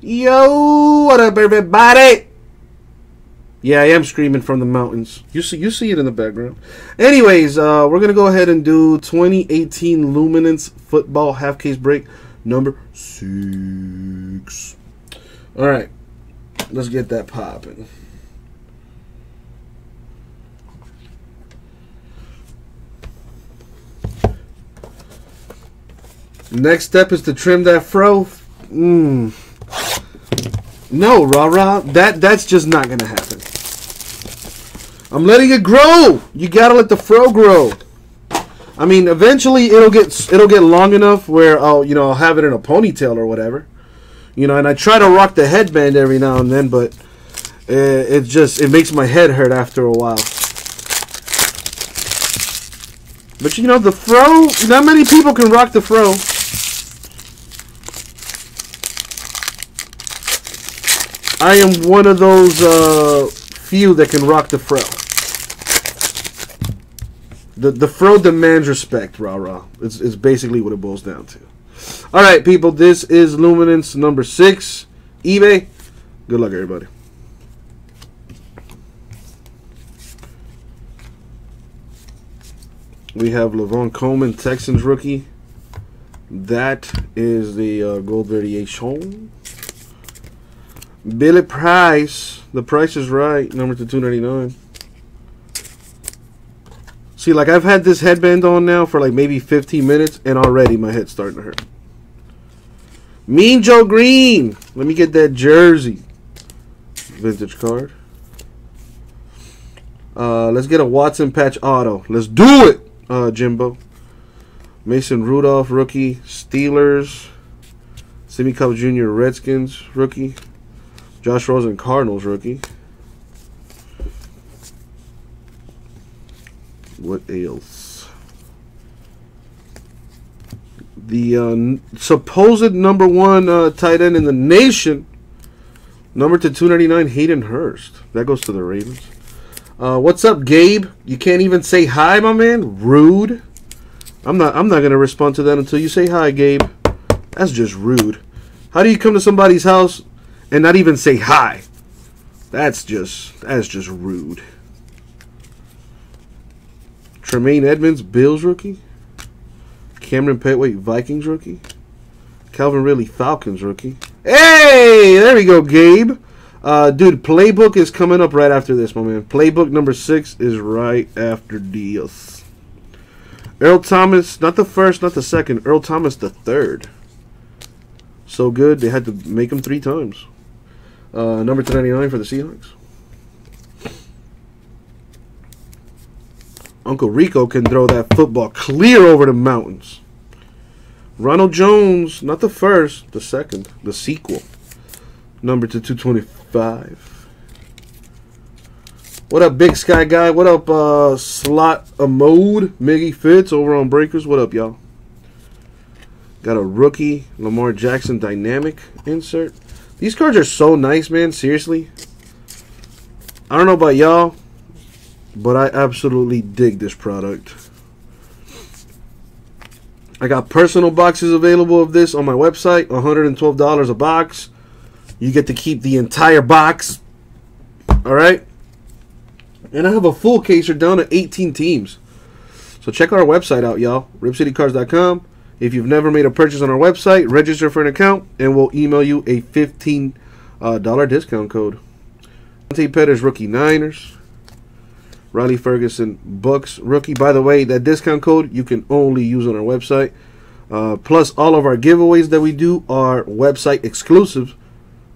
Yo, what up, everybody? Yeah, I am screaming from the mountains. You see, you see it in the background. Anyways, uh, we're gonna go ahead and do 2018 Luminance Football Half Case Break number six. All right, let's get that popping. Next step is to trim that fro. Mm. No, rah rah. That that's just not gonna happen. I'm letting it grow. You gotta let the fro grow. I mean, eventually it'll get it'll get long enough where I'll you know I'll have it in a ponytail or whatever. You know, and I try to rock the headband every now and then, but it, it just it makes my head hurt after a while. But you know, the fro, not many people can rock the fro. I am one of those uh, few that can rock the fro. The the fro demands respect, rah rah. It's, it's basically what it boils down to. All right, people, this is Luminance number six, eBay. Good luck, everybody. We have Levon Coleman, Texans rookie. That is the uh, gold variation. Billy Price. The price is right. Number to 299. See, like I've had this headband on now for like maybe 15 minutes, and already my head's starting to hurt. Mean Joe Greene. Let me get that jersey. Vintage card. Uh, let's get a Watson patch auto. Let's do it, uh, Jimbo. Mason Rudolph, rookie. Steelers. Simmie Cobbs Jr., Redskins, rookie. Josh Rosen, Cardinals, rookie. What else? The uh, supposed number one uh, tight end in the nation, number to 299, Hayden Hurst. That goes to the Ravens. Uh, what's up, Gabe? You can't even say hi, my man. Rude. I'm not. I'm not gonna respond to that until you say hi, Gabe. That's just rude. How do you come to somebody's house and not even say hi? That's just. That's just rude. Tremaine Edmunds, Bills rookie. Cameron Petway, Vikings rookie. Calvin Ridley, Falcons rookie. Hey, there we go, Gabe. Uh, dude, playbook is coming up right after this, my man. Playbook number six is right after this. Earl Thomas, not the first, not the second. Earl Thomas, the third. So good, they had to make him three times. Uh, number 299 for the Seahawks. Uncle Rico can throw that football clear over the mountains. Ronald Jones, not the first, the second, the sequel. Number to 225. What up, Big Sky Guy? What up, uh, Slot a Mode? Miggy Fitz over on Breakers. What up, y'all? Got a rookie Lamar Jackson dynamic insert. These cards are so nice, man. Seriously. I don't know about y'all, but I absolutely dig this product. I got personal boxes available of this on my website, $112 a box. You get to keep the entire box. All right? And I have a full caser down to 18 teams. So check our website out, y'all. RipCityCards.com. If you've never made a purchase on our website, register for an account, and we'll email you a $15 uh, discount code. Dante Pettis, rookie Niners. Riley Ferguson, Bucks rookie. By the way, that discount code you can only use on our website. Uh, plus, all of our giveaways that we do are website exclusive.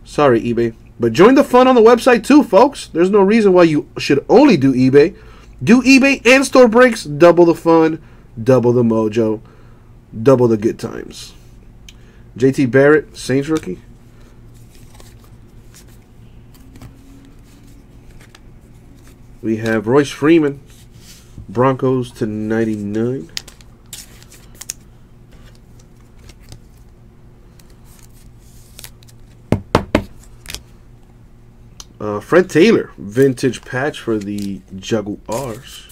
Sorry, eBay. But join the fun on the website too, folks. There's no reason why you should only do eBay. Do eBay and store breaks. Double the fun, double the mojo, double the good times. JT Barrett, Saints rookie. We have Royce Freeman, Broncos to 99. Uh, Fred Taylor, vintage patch for the Jaguars.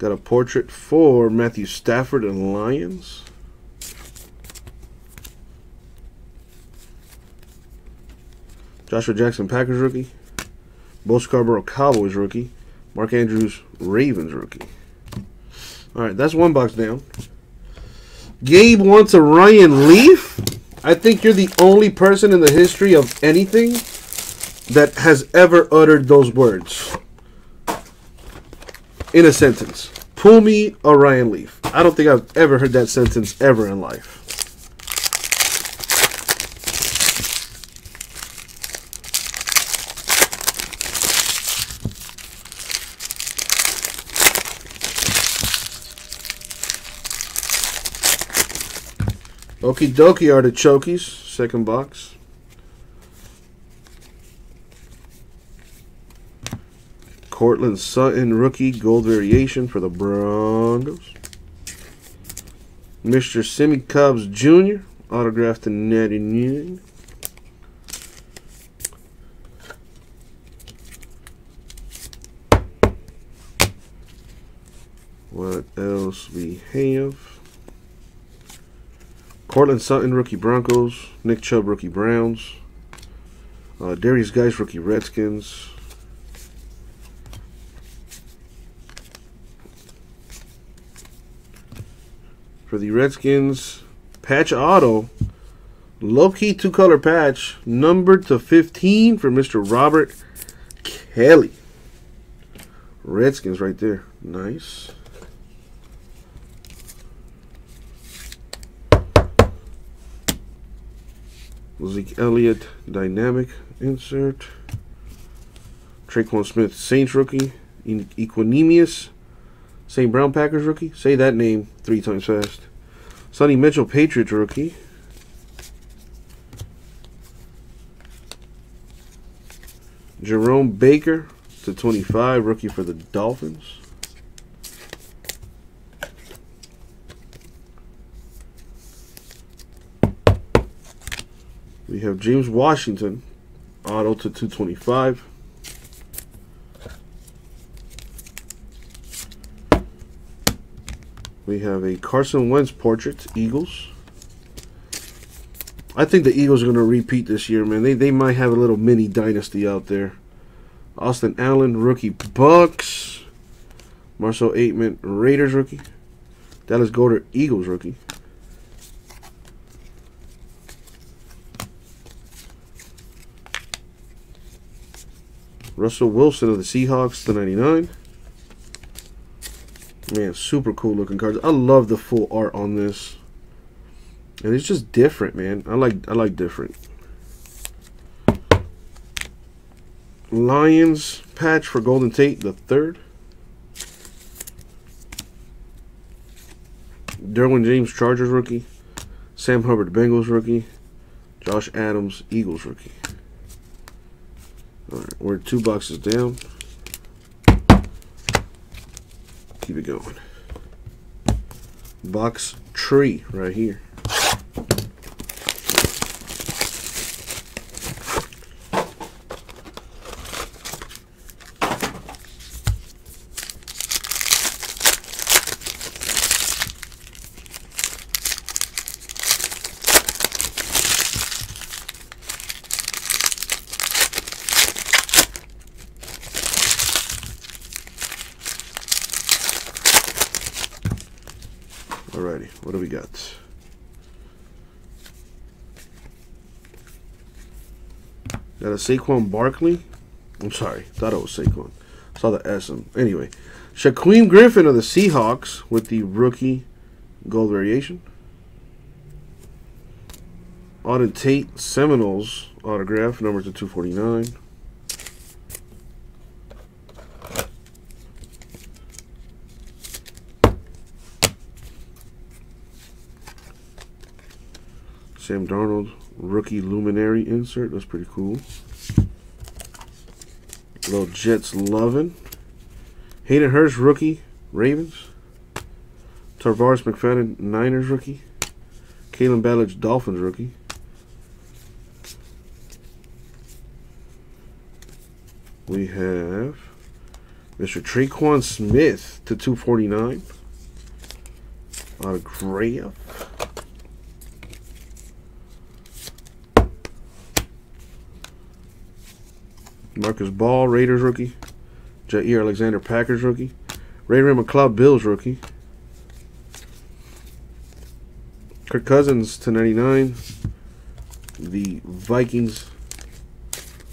Got a portrait for Matthew Stafford and Lions. Joshua Jackson, Packers rookie. Bo Scarborough, Cowboys rookie. Mark Andrews, Ravens rookie. All right, that's one box down. Gabe wants a Ryan Leaf. I think you're the only person in the history of anything that has ever uttered those words in a sentence. Pull me a Ryan Leaf. I don't think I've ever heard that sentence ever in life. Okie dokie artichokes, second box. Courtland Sutton rookie gold variation for the Broncos. Mr. Simmie Cobbs Jr. autographed to 99. What else we have? Courtland Sutton, rookie Broncos. Nick Chubb, rookie Browns. Uh, Derrius Guice, rookie Redskins. For the Redskins, patch auto. Low key two color patch. Numbered to 15 for Mr. Robert Kelley. Redskins right there. Nice. Zeke Elliott dynamic insert. Tre'Quan Smith Saints rookie. Equanimeous St. Brown Packers rookie. Say that name three times fast. Sony Michel Patriots rookie. Jerome Baker to 25 rookie for the Dolphins. We have James Washington, auto to 225. We have a Carson Wentz portrait, Eagles. I think the Eagles are going to repeat this year, man. They, they might have a little mini dynasty out there. Austin Allen, rookie Bucks. Marcell Ateman, Raiders rookie. Dallas Goedert, Eagles rookie. Russell Wilson of the Seahawks, the 99. Man, super cool looking cards. I love the full art on this. And it's just different, man. I like I like different. Lions patch for Golden Tate, the third. Derwin James, Chargers rookie. Sam Hubbard, Bengals rookie. Josh Adams, Eagles rookie. Alright, we're two boxes down. Keep it going. Box tree right here. Alrighty, what do we got? Got a Saquon Barkley. I'm sorry, thought it was Saquon. Saw the S. Anyway, Shaquem Griffin of the Seahawks with the rookie gold variation. Auden Tate Seminoles autograph, number to 249. Sam Darnold rookie luminary insert. That's pretty cool. Little Jets loving. Hayden Hurst rookie Ravens. Tarvarus McFadden Niners rookie. Kalen Ballage Dolphins rookie. We have Mr. Tre'Quan Smith to 249. Autograph. Marcus Ball, Raiders rookie. Jaire Alexander, Packers rookie. Ray Ray McCloud, Bills rookie. Kirk Cousins to 99. The Vikings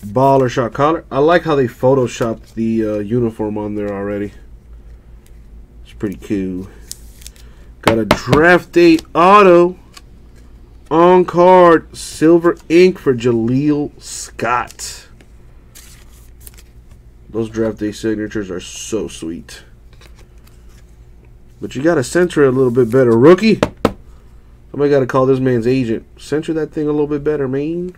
baller shot collar. I like how they photoshopped the uh, uniform on there already. It's pretty cool. Got a draft date auto on card silver ink for Jaleel Scott. Those draft day signatures are so sweet. But you got to center it a little bit better, rookie. Somebody got to call this man's agent. Center that thing a little bit better, man.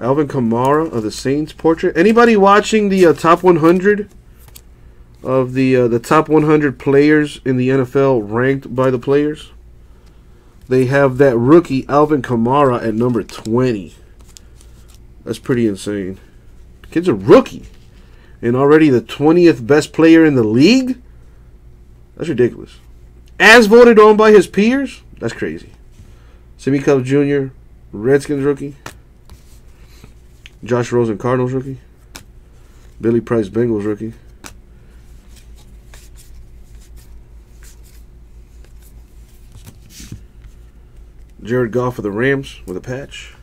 Alvin Kamara of the Saints portrait. Anybody watching the uh, top 100 of the uh, the top 100 players in the NFL ranked by the players? They have that rookie Alvin Kamara at number 20. That's pretty insane. Kid's a rookie and already the 20th best player in the league? That's ridiculous. As voted on by his peers? That's crazy. Simmie Cobbs Jr., Redskins rookie. Josh Rosen, Cardinals rookie. Billy Price, Bengals rookie. Jared Goff of the Rams with a patch.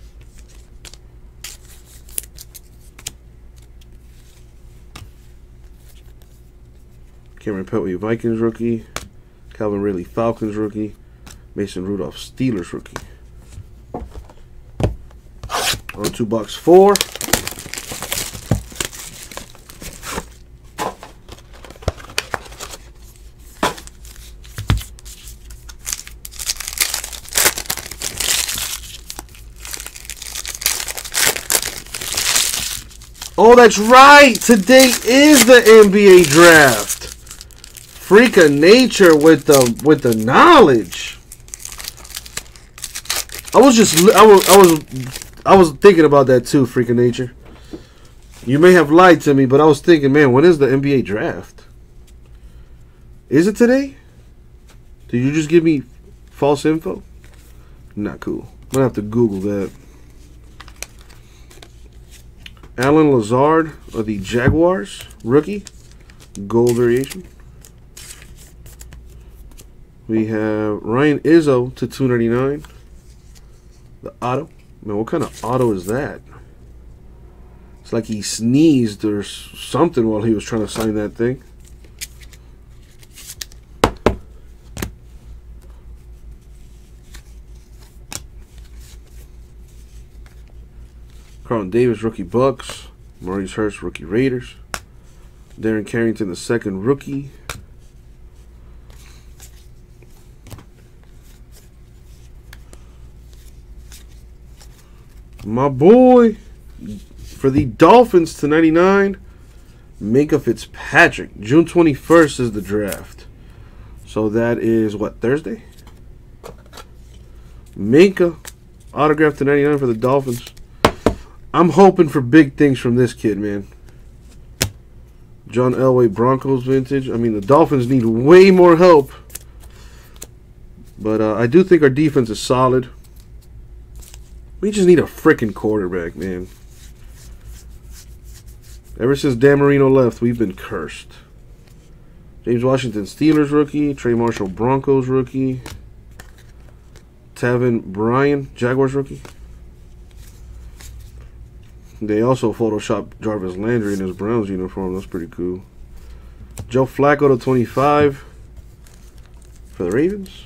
Cameron Petway, Vikings rookie. Calvin Ridley, Falcons rookie. Mason Rudolph, Steelers rookie. On two box four. Oh, that's right. Today is the NBA draft. Freak of nature with the with the knowledge. I was just I was I was I was thinking about that too, freak of nature. You may have lied to me, but I was thinking, man, when is the NBA draft? Is it today? Did you just give me false info? Not cool. I'm gonna have to Google that. Allen Lazard of the Jaguars, rookie, gold variation. We have Ryan Izzo to 299. The auto. Man, what kind of auto is that? It's like he sneezed or something while he was trying to sign that thing. Carlton Davis, rookie Bucks. Maurice Hurst, rookie Raiders. Darren Carrington, the second rookie. My boy for the Dolphins to 99, Minkah Fitzpatrick. June 21st is the draft. So that is what, Thursday? Minkah, autograph to 99 for the Dolphins. I'm hoping for big things from this kid, man. John Elway Broncos vintage. I mean, the Dolphins need way more help. But uh, I do think our defense is solid. We just need a freaking quarterback, man. Ever since Dan Marino left, we've been cursed. James Washington Steelers rookie. Trey Marshall Broncos rookie. Taven Bryan Jaguars rookie. They also photoshopped Jarvis Landry in his Browns uniform. That's pretty cool. Joe Flacco to 25 for the Ravens.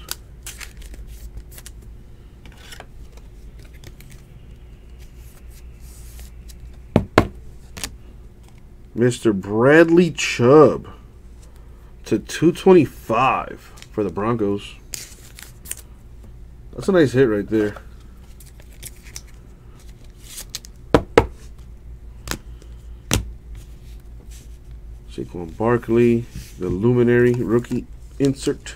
Mr. Bradley Chubb to 225 for the Broncos. That's a nice hit right there. Saquon Barkley, the Luminary rookie insert.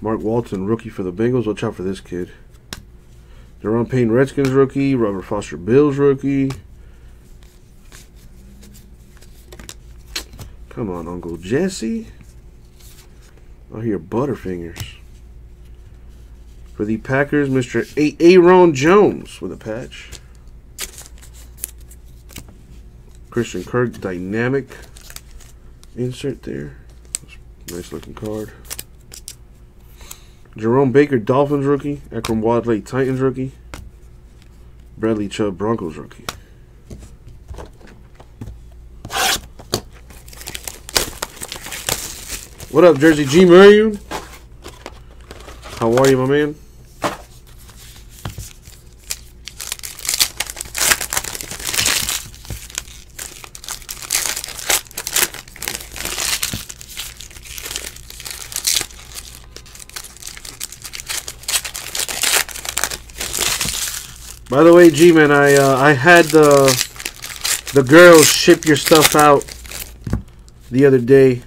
Mark Walton, rookie for the Bengals. Watch out for this kid. Daron Payne, Redskins rookie. Robert Foster, Bills rookie. Come on, Uncle Jesse. I hear Butterfingers. For the Packers, Mr. A- Aaron Jones with a patch. Christian Kirk dynamic insert there. Nice looking card. Jerome Baker Dolphins rookie. Akrum Wadley Titans rookie. Bradley Chubb Broncos rookie. What up, Jersey G Marion? How are you, my man? By the way, G-Man, I uh, I had the the girls ship your stuff out the other day,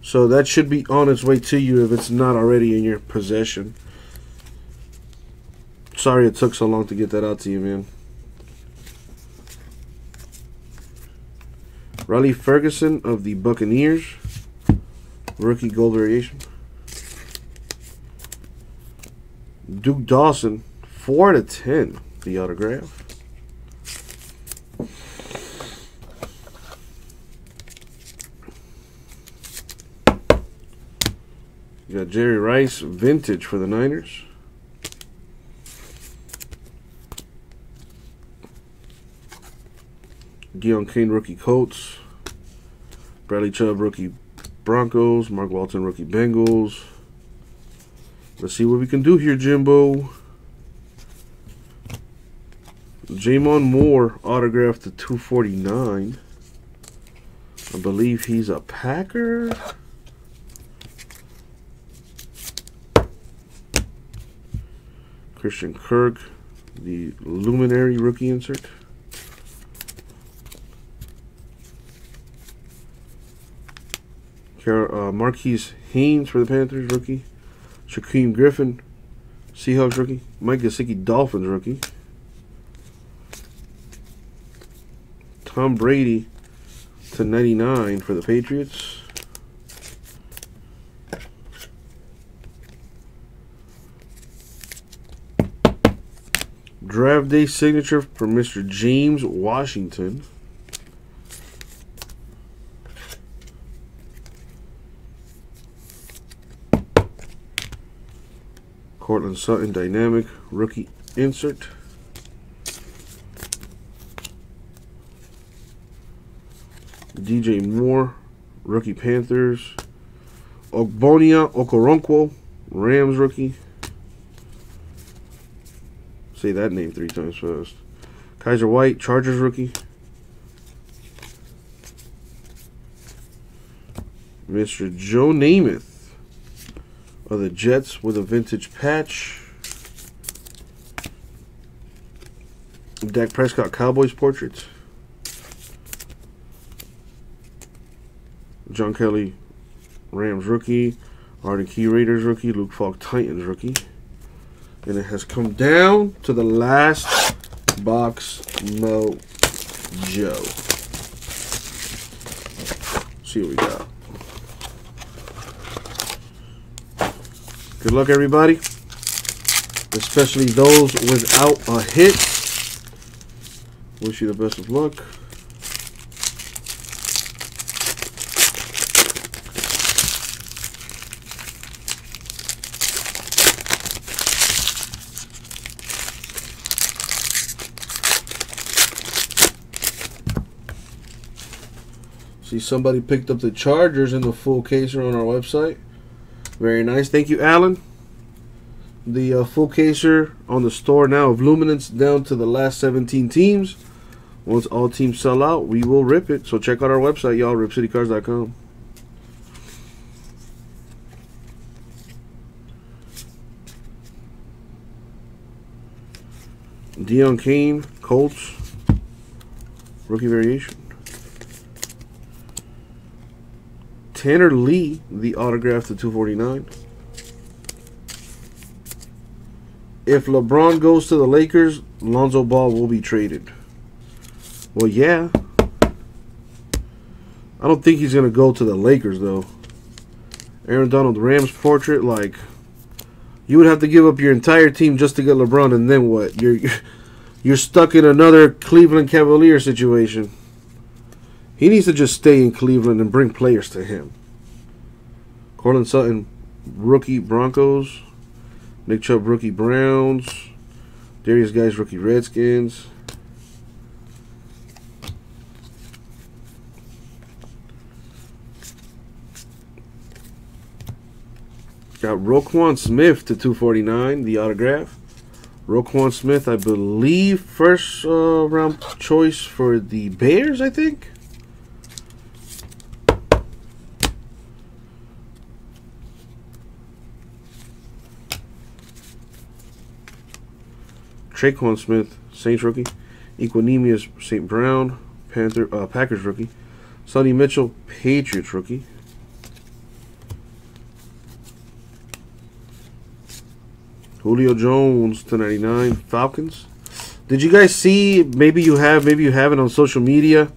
so that should be on its way to you if it's not already in your possession. Sorry it took so long to get that out to you, man. Riley Ferguson of the Buccaneers, rookie gold variation. Duke Dawson, four out of ten the autograph. You got Jerry Rice, vintage for the Niners. Deon Cain, rookie Colts. Bradley Chubb, rookie Broncos. Mark Walton, rookie Bengals. Let's see what we can do here, Jimbo. J'Mon Moore autographed to 249. I believe he's a Packer. Christian Kirk, the Luminary rookie insert. Uh, Marquis Haynes for the Panthers rookie. Shaquem Griffin, Seahawks rookie. Mike Gesicki, Dolphins rookie. Tom Brady to 99 for the Patriots. Draft day signature for Mr. James Washington. Courtland Sutton Dynamic Rookie Insert. DJ Moore, rookie Panthers. Ogbonnia Okoronkwo, Rams rookie. Say that name three times fast. Kyzir White, Chargers rookie. Mr. Joe Namath of the Jets with a vintage patch. Dak Prescott Cowboys portraits. John Kelly, Rams rookie. Arden Key Raiders rookie. Luke Falk Titans rookie. And it has come down to the last box mojo. See what we got. Good luck, everybody. Especially those without a hit. Wish you the best of luck. See, somebody picked up the Chargers in the full caser on our website. Very nice. Thank you, Alan. The uh, full caser on the store now of Luminance down to the last 17 teams. Once all teams sell out, we will rip it. So check out our website, y'all, ripcitycards.com. Deon Cain, Colts, rookie variation. Tanner Lee, the autograph to 249. If LeBron goes to the Lakers, Lonzo Ball will be traded. Well, yeah. I don't think he's going to go to the Lakers, though. Aaron Donald Rams portrait, like, You would have to give up your entire team just to get LeBron, and then what? You're you're stuck in another Cleveland Cavalier situation. He needs to just stay in Cleveland and bring players to him. Courtland Sutton, rookie Broncos. Nick Chubb, rookie Browns. Derrius Guice, rookie Redskins. Got Roquan Smith to 249, the autograph. Roquan Smith, I believe, first uh, round choice for the Bears, I think. Tre'Quan Smith, Saints rookie. Equanimeous, St. Brown, Panther, uh, Packers rookie. Sony Michel, Patriots rookie. Julio Jones to 99, Falcons. Did you guys see, maybe you have, maybe you haven't on social media.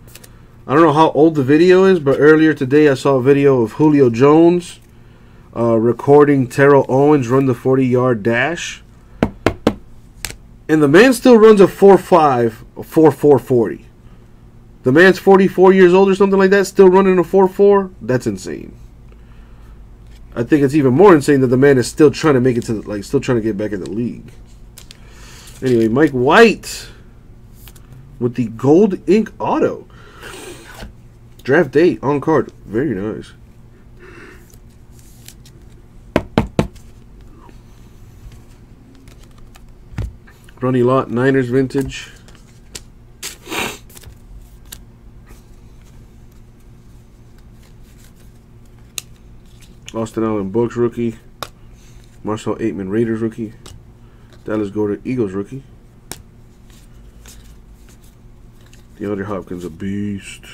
I don't know how old the video is, but earlier today I saw a video of Julio Jones uh, recording Terrell Owens run the 40-yard dash. And the man still runs a 4.5, a 4.440. The man's 44 years old or something like that, still running a 4.4. That's insane. I think it's even more insane that the man is still trying to make it to the, like still trying to get back in the league. Anyway, Mike White with the gold ink auto. Draft date on card. Very nice. Ronnie Lott Niners vintage. Austin Allen Bucks rookie. Marcell Ateman Raiders rookie. Dallas Goedert Eagles rookie. DeAndre Hopkins a beast.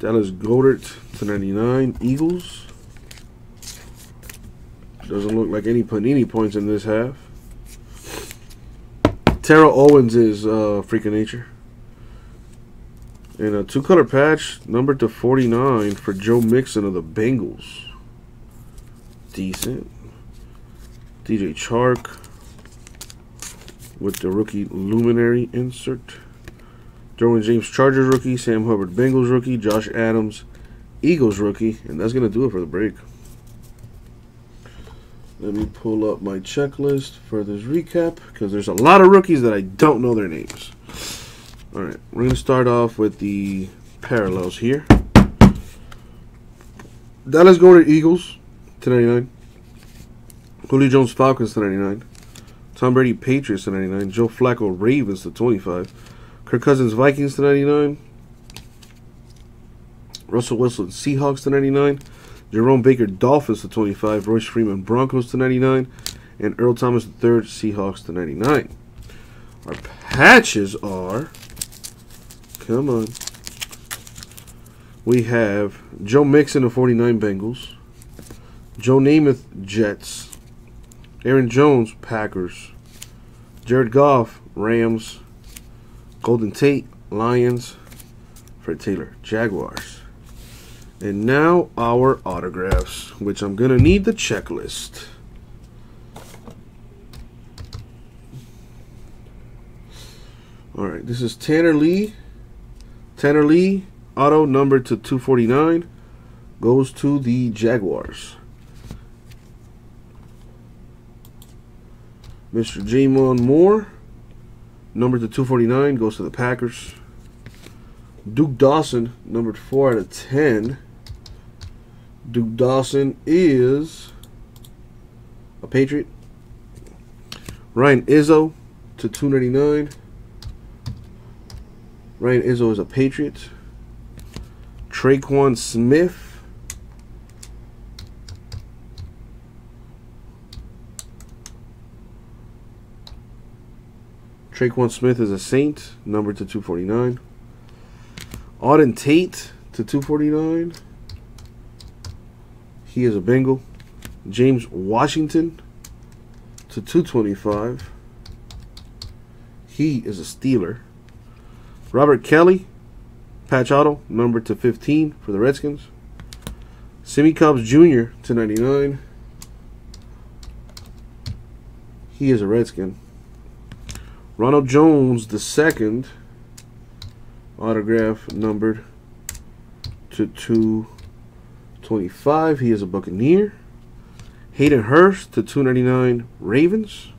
Dallas Goedert to 99 Eagles. Doesn't look like any Panini points in this half. Terrell Owens is uh, freaking nature. And a two color patch, number to 49 for Joe Mixon of the Bengals. Decent. DJ Chark with the rookie Luminary insert. Derwin James Chargers rookie, Sam Hubbard Bengals rookie, Josh Adams Eagles rookie, and that's going to do it for the break. Let me pull up my checklist for this recap because there's a lot of rookies that I don't know their names. All right, we're going to start off with the parallels here. Dallas Goedert Eagles to 99. Julio Jones Falcons to 99. Tom Brady Patriots to 99. Joe Flacco Ravens to 25. Kirk Cousins Vikings to 99. Russell Wilson Seahawks to 99. Jerome Baker Dolphins to 25. Royce Freeman Broncos to 99. And Earl Thomas III Seahawks to 99. Our patches are Come on. We have Joe Mixon of 49 Bengals. Joe Namath Jets. Aaron Jones Packers. Jared Goff Rams. Golden Tate Lions. Fred Taylor Jaguars. And now our autographs, which I'm going to need the checklist. All right, this is Tanner Lee Tanner Lee, auto number to 249, goes to the Jaguars. Mr. J'Mon Moore, number to 249, goes to the Packers. Duke Dawson, numbered 4 out of 10. Duke Dawson is a Patriot. Ryan Izzo to 299. Ryan Izzo is a Patriot. Tre'Quan Smith. Tre'Quan Smith is a Saint, number to 249. Auden Tate to 249. He is a Bengal. James Washington to 225. He is a Steeler. Robert Kelley, patch auto, number to 15 for the Redskins. Simmie Cobbs Jr. to 99. He is a Redskin. Ronald Jones the second, autograph numbered to 225. He is a Buccaneer. Hayden Hurst to 299 Ravens.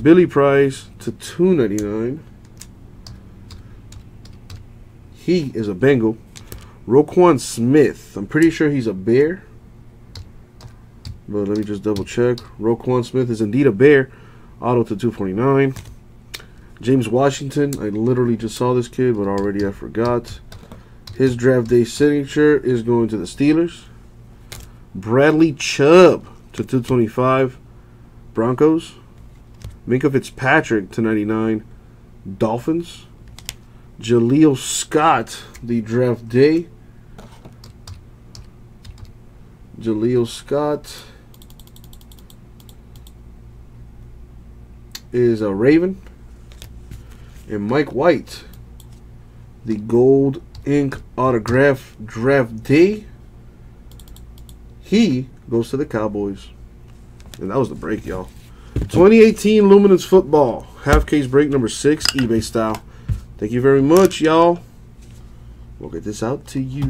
Billy Price to 299. He is a Bengal. Roquan Smith. I'm pretty sure he's a Bear. But let me just double check. Roquan Smith is indeed a Bear. Auto to 249. James Washington. I literally just saw this kid, but already I forgot. His draft day signature is going to the Steelers. Bradley Chubb to 225. Broncos. Minkah Fitzpatrick to 99. Dolphins. Jaleel Scott, the draft day. Jaleel Scott is a Raven. And Mike White, the gold ink autograph draft day. He goes to the Cowboys. And that was the break, y'all. 2018 Luminance Football. Half case break number six, eBay style. Thank you very much, y'all. We'll get this out to you.